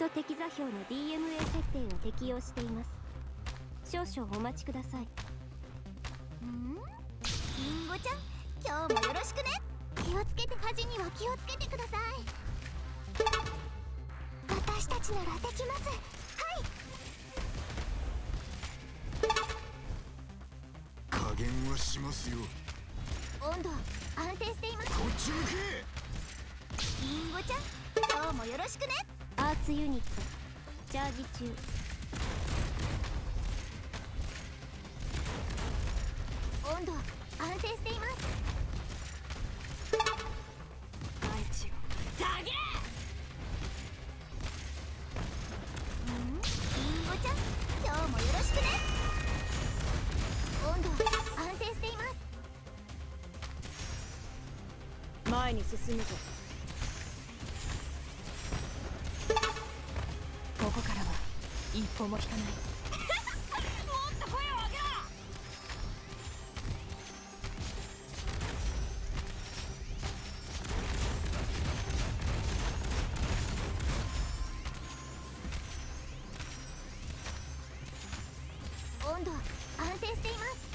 と適座標の DMA 設定を適用しています。少々お待ちください。ん？リンゴちゃん今日もよろしくね。気をつけて恥には気をつけてください。私たちならできます。はい。加減はしますよ。温度安定しています。こっち向け。リンゴちゃん今日もよろしくね。アーツユニットチャージ中温度安定しています。大地をたげ一歩も引かない。もっと声を上げろ！温度安定しています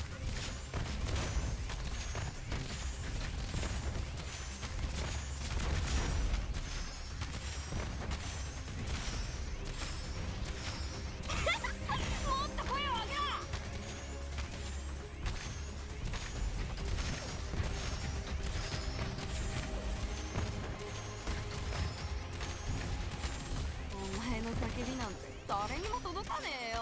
指なんて誰にも届かねえよ。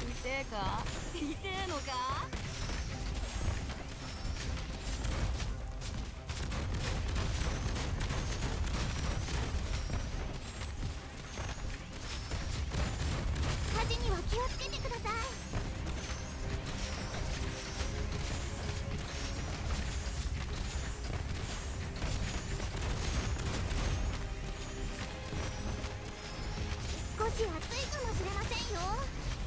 痛えか？痛えのか？し暑いかもしれませんよ。